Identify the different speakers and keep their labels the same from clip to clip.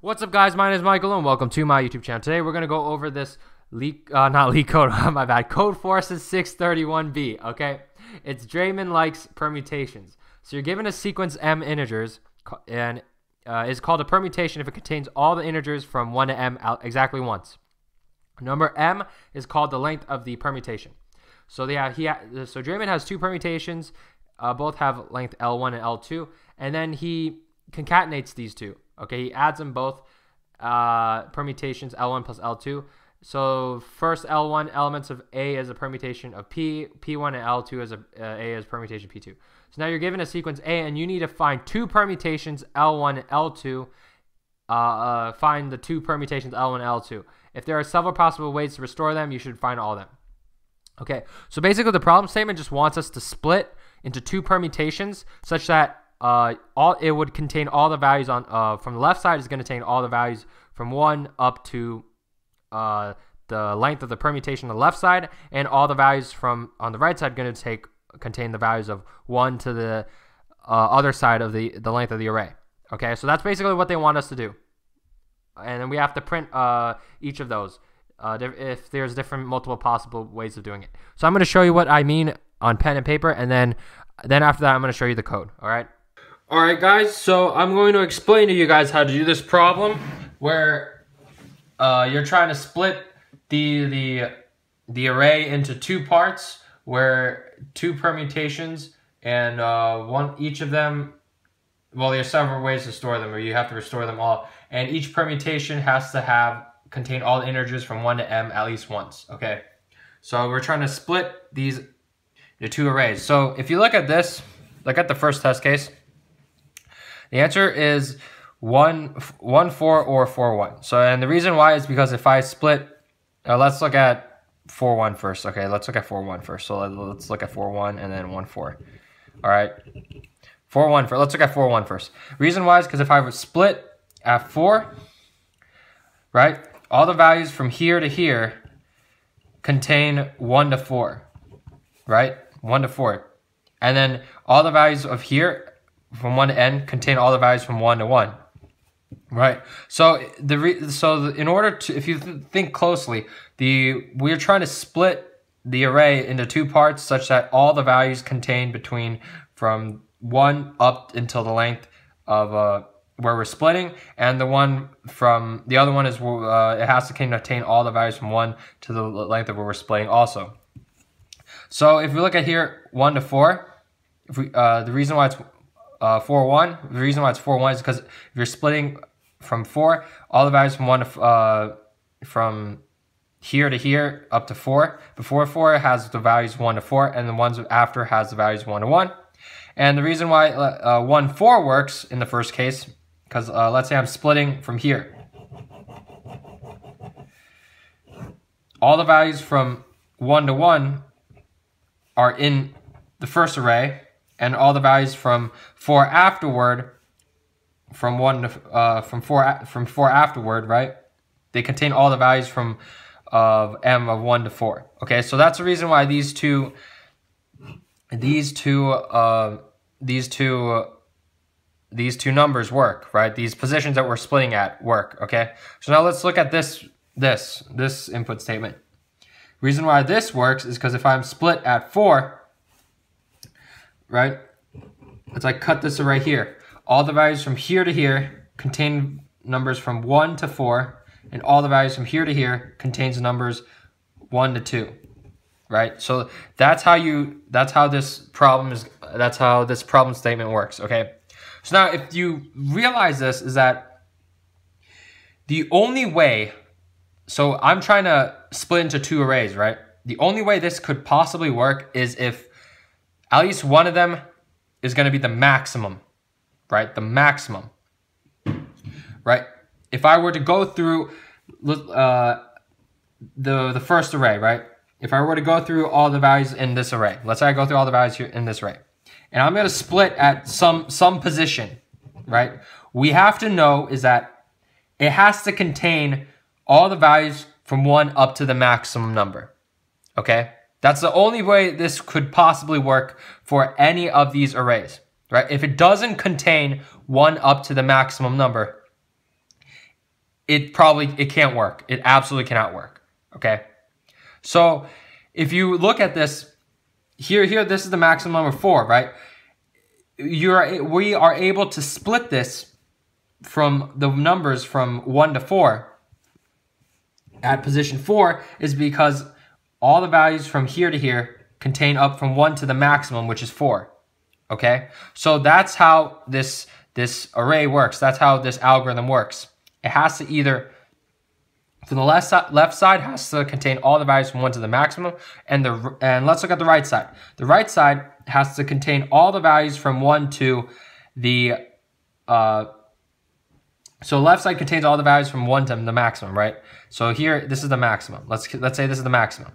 Speaker 1: What's up, guys? My name is Michael, and welcome to my YouTube channel. Today, we're going to go over this leak, uh, not LeetCode, my bad, Codeforces 631b, okay? It's Dreamoon likes permutations. So you're given a sequence m integers, and uh, is called a permutation if it contains all the integers from 1 to m out exactly once. Number m is called the length of the permutation. So they have, he ha so Dreamoon has two permutations, uh, both have length L1 and L2, and then he concatenates these two. Okay, he adds them both uh, permutations L1 plus L2. So first L1 elements of A as a permutation of P, P1 and L2 as a, uh, A as permutation P2. So now you're given a sequence A and you need to find two permutations L1 and L2. Uh, uh, find the two permutations L1 and L2. If there are several possible ways to restore them, you should find all of them. Okay, so basically the problem statement just wants us to split into two permutations such that uh, all it would contain all the values on uh, from the left side is going to contain all the values from one up to uh, the length of the permutation on the left side, and all the values from on the right side going to take contain the values of one to the uh, other side of the the length of the array. Okay, so that's basically what they want us to do, and then we have to print uh, each of those. Uh, if there's different multiple possible ways of doing it. So I'm going to show you what I mean on pen and paper, and then then after that I'm going to show you the code. All right. Alright guys, so I'm going to explain to you guys how to do this problem where uh, you're trying to split the, the, the array into two parts where two permutations and uh, one each of them, well there's several ways to store them or you have to restore them all and each permutation has to have contain all the integers from 1 to m at least once, okay? So we're trying to split these the two arrays. So if you look at this, look at the first test case, the answer is 1, 1 4 or 4 1. So, and the reason why is because if I split, uh, let's look at 4 1 first. Okay, let's look at 4 1 first. So let's look at 4 1 and then 1 4. All right. 4 1 first. Let's look at 4 1 first. Reason why is because if I would split at 4, right, all the values from here to here contain 1 to 4, right? 1 to 4. And then all the values of here from 1 to n contain all the values from 1 to 1. Right. So the re so the, in order to if you th think closely, the we're trying to split the array into two parts such that all the values contained between from 1 up until the length of uh where we're splitting and the one from the other one is uh, it has to contain all the values from 1 to the length of where we're splitting also. So if we look at here 1 to 4, if we uh, the reason why it's uh, 4, 1. The reason why it's 4, 1 is because if you're splitting from 4, all the values from 1 to, uh, from here to here up to 4. Before 4 has the values 1 to 4, and the ones after has the values 1 to 1. And the reason why uh, 1, 4 works in the first case, because uh, let's say I'm splitting from here. All the values from 1 to 1 are in the first array, and all the values from 4 afterward from 1 to uh, from 4 from 4 afterward, right? They contain all the values from of m of 1 to 4. Okay? So that's the reason why these two these two uh, these two these two numbers work, right? These positions that we're splitting at work, okay? So now let's look at this this this input statement. Reason why this works is because if I'm split at 4, right? Let's like cut this right here. All the values from here to here contain numbers from 1 to 4, and all the values from here to here contains numbers 1 to 2. Right? So that's how you that's how this problem is that's how this problem statement works, okay? So now if you realize this is that the only way so I'm trying to split into two arrays, right? The only way this could possibly work is if at least one of them is going to be the maximum, right? The maximum, right? If I were to go through uh, the, the first array, right? If I were to go through all the values in this array, let's say I go through all the values here in this array, and I'm going to split at some, some position, right? We have to know is that it has to contain all the values from 1 up to the maximum number, okay? That's the only way this could possibly work for any of these arrays, right? If it doesn't contain 1 up to the maximum number, it probably it can't work. It absolutely cannot work. Okay. So if you look at this here, here, this is the maximum number four, right? You're we are able to split this from the numbers from one to four at position four is because all the values from here to here contain up from one to the maximum, which is four. Okay, so that's how this this array works. That's how this algorithm works. It has to either from the left left side has to contain all the values from 1 to the maximum, and the and let's look at the right side. The right side has to contain all the values from 1 to the uh, so left side contains all the values from 1 to the maximum, right? So here, this is the maximum. Let's let's say this is the maximum.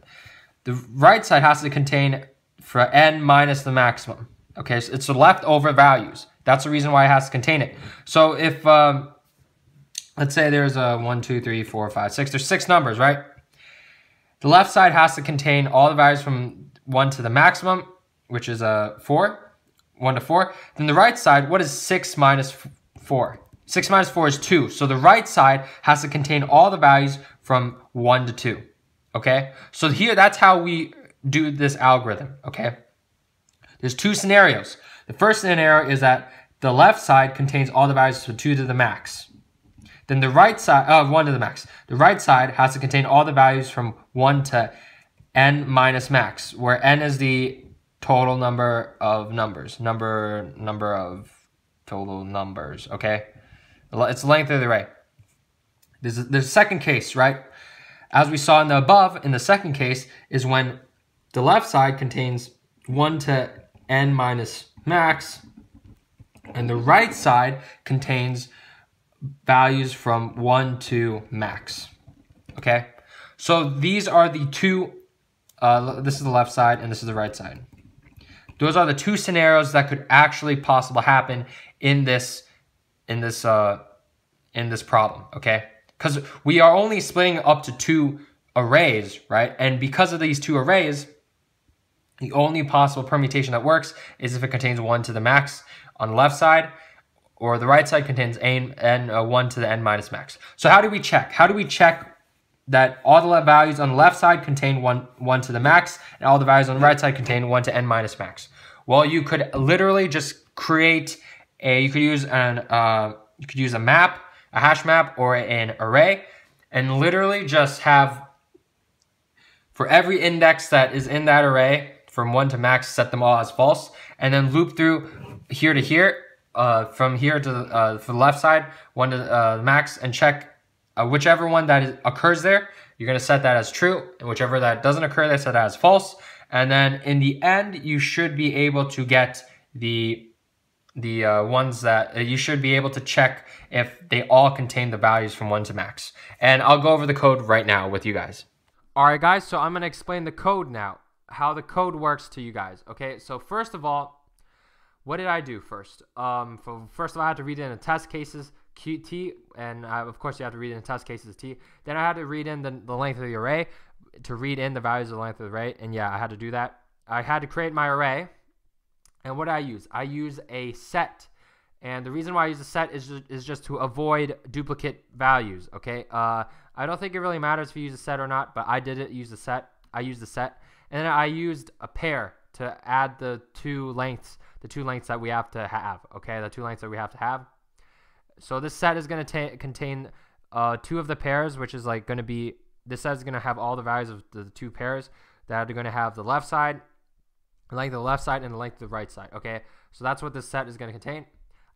Speaker 1: The right side has to contain for n minus the maximum. Okay, so it's the leftover values. That's the reason why it has to contain it. So if um, let's say there's a one, two, three, four, five, six. There's six numbers, right? The left side has to contain all the values from 1 to the maximum, which is a 4, 1 to 4. Then the right side, what is 6 minus 4? 6 minus 4 is 2. So the right side has to contain all the values from 1 to 2. Okay? So here, that's how we do this algorithm. Okay? There's two scenarios. The first scenario is that the left side contains all the values from 2 to the max. Then the right side, uh, 1 to the max. The right side has to contain all the values from 1 to n minus max, where n is the total number of numbers. Number, number of total numbers, okay? It's the length of the array. There's there's a second case, right? As we saw in the above, in the second case, is when the left side contains 1 to n minus max, and the right side contains values from 1 to max. Okay? So these are the two, uh, this is the left side and this is the right side. Those are the two scenarios that could actually possible happen in this, in this, uh, in this problem, okay? Because we are only splitting up to two arrays, right? And because of these two arrays, the only possible permutation that works is if it contains 1 to the max on the left side or the right side contains n, n uh, 1 to the n minus max. So how do we check? How do we check that all the values on the left side contain 1, 1 to the max, and all the values on the right side contain 1 to n minus max? Well, you could literally just create you could use an, uh, you could use a map, a hash map, or an array, and literally just have, for every index that is in that array, from 1 to max, set them all as false, and then loop through here to here, uh, from here to uh, for the left side, one to uh, max, and check uh, whichever one that is, occurs there. You're to set that as true, and whichever that doesn't occur, they set that as false. And then in the end, you should be able to get the the uh, ones that uh, you should be able to check if they all contain the values from 1 to max. And I'll go over the code right now with you guys. All right, guys, so I'm going to explain the code now, how the code works to you guys. Okay, so first of all, what did I do first? Um, for, first of all, I had to read in the test cases QT, and uh, of course you have to read in the test cases T. Then I had to read in the, the length of the array to read in the values of the length of the array, and yeah, I had to do that. I had to create my array, and what do I use? I use a set, and the reason why I use a set is just, is just to avoid duplicate values. Okay, uh, I don't think it really matters if you use a set or not, but I did it use a set. I used a set, and then I used a pair to add the two lengths the two lengths that we have to have, okay? The two lengths that we have to have. So this set is going to contain uh, two of the pairs, which is like going to be, this set is going to have all the values of the two pairs that are going to have the left side, length of the left side, and the length of the right side, okay? So that's what this set is going to contain.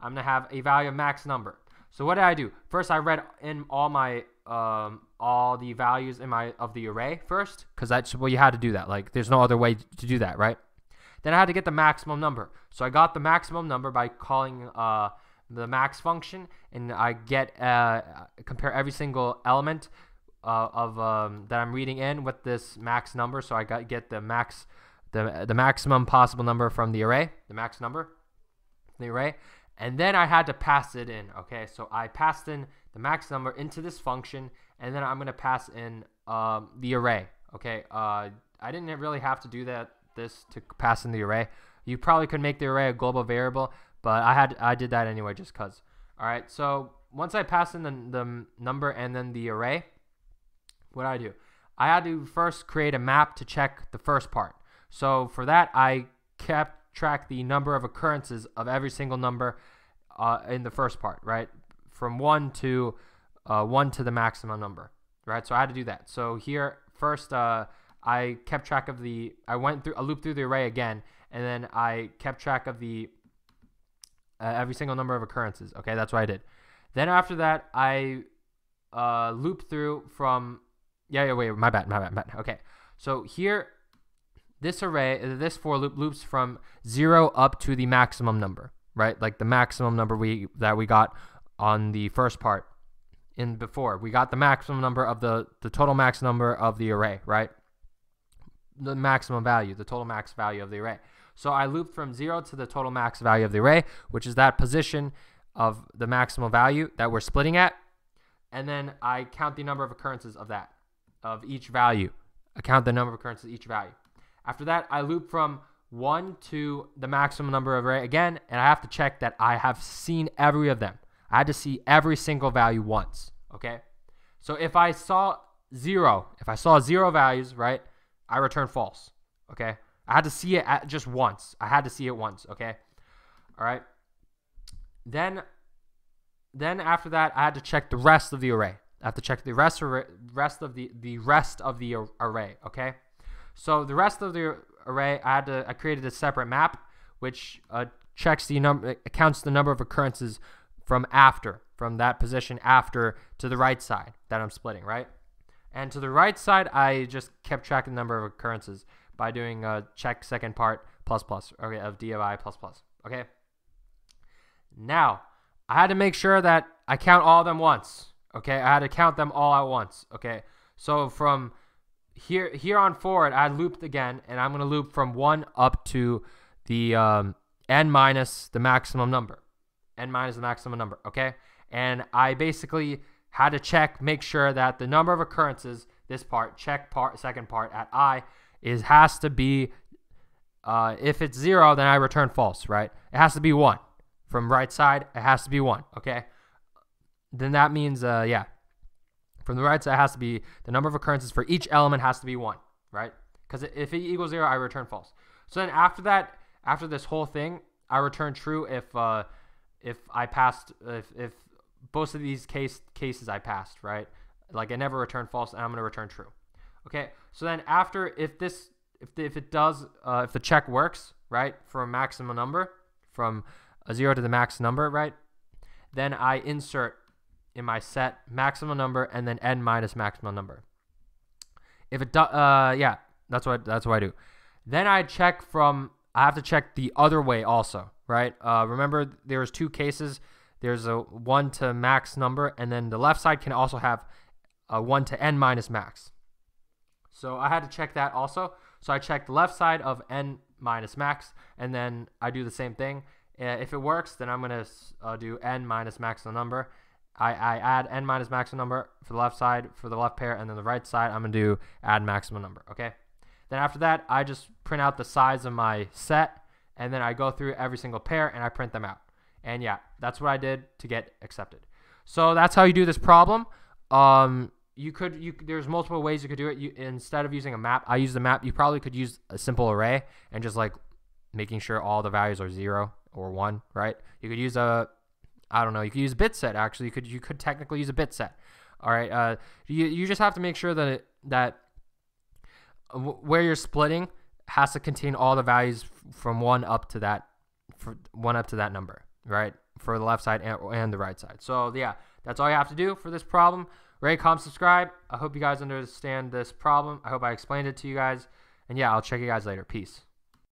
Speaker 1: I'm going to have a value of max number. So what did I do? First, I read in all my um, all the values in my of the array first, because that's well you had to do that. Like there's no other way to do that, right? Then I had to get the maximum number. So I got the maximum number by calling uh, the max function, and I get uh, compare every single element uh, of um, that I'm reading in with this max number. So I got get the max the the maximum possible number from the array, the max number, the array, and then I had to pass it in. Okay, so I passed in the max number into this function, and then I'm gonna pass in um, the array. Okay, uh, I didn't really have to do that this to pass in the array. You probably could make the array a global variable, but I had I did that anyway just cuz. All right, so once I pass in the, the number and then the array, what I do? I had to first create a map to check the first part. So for that, I kept track the number of occurrences of every single number uh, in the first part, right? From one to uh, one to the maximum number, right? So I had to do that. So here first, uh, I kept track of the. I went through. I looped through the array again, and then I kept track of the uh, every single number of occurrences. Okay, that's what I did. Then after that, I uh, looped through from yeah, yeah, wait, my bad, my bad, my bad. Okay, so here, this array, this for loop loops from zero up to the maximum number, right? Like the maximum number we that we got on the first part in before. We got the maximum number of the the total max number of the array, right? The maximum value, the total max value of the array. So I looped from zero to the total max value of the array, which is that position of the maximal value that we're splitting at. And then I count the number of occurrences of that of each value. I count the number of occurrences of each value. After that, I loop from 1 to the maximum number of array again, and I have to check that I have seen every of them. I had to see every single value once, okay? So if I saw 0, if I saw 0 values, right, I return false, okay? I had to see it at just once. I had to see it once, okay? All right. Then then after that, I had to check the rest of the array. I have to check the rest rest of the the rest of the array. Okay, so the rest of the array, I had to I created a separate map which uh, checks the number counts the number of occurrences from after from that position after to the right side that I'm splitting right, and to the right side I just kept track of the number of occurrences by doing a check second part plus plus okay of DOI plus plus okay. Now I had to make sure that I count all of them once Okay, I had to count them all at once. Okay, so from here here on forward, I looped again, and I'm gonna loop from one up to the um, n minus the maximum number, n minus the maximum number. Okay, and I basically had to check, make sure that the number of occurrences, this part, check part, second part at i, is has to be. Uh, if it's zero, then I return false, right? It has to be one. From right side, it has to be one. Okay then that means, uh, yeah, from the right side has to be the number of occurrences for each element has to be one, right? Because if it equals zero, I return false. So then after that, after this whole thing, I return true if uh, if I passed if if both of these case cases I passed, right? Like I never return false, and I'm gonna return true. Okay. So then after if this if the, if it does uh, if the check works right for a maximum number from a zero to the max number, right? Then I insert in my set maximum number and then n minus maximum number. If it does, uh, yeah, that's what that's what I do. Then I check from. I have to check the other way also, right? Uh, remember, there's two cases. There's a one to max number, and then the left side can also have a one to n minus max. So I had to check that also. So I check the left side of n minus max, and then I do the same thing. Uh, if it works, then I'm gonna uh, do n minus maximum number, I, I add n minus maximum number for the left side for the left pair, and then the right side, I'm going to do add maximum number, okay? Then after that, I just print out the size of my set, and then I go through every single pair, and I print them out. And yeah, that's what I did to get accepted. So that's how you do this problem. Um, you could you there's multiple ways you could do it. You instead of using a map, I use the map. You probably could use a simple array and just like making sure all the values are zero or one, right? You could use a I don't know. You could use a bit set actually. You could you could technically use a bit set. All right. Uh, you you just have to make sure that it, that where you're splitting has to contain all the values from one up to that, for one up to that number, right? For the left side and, and the right side. So yeah, that's all you have to do for this problem. Rate, comment, subscribe. I hope you guys understand this problem. I hope I explained it to you guys. And yeah, I'll check you guys later. Peace.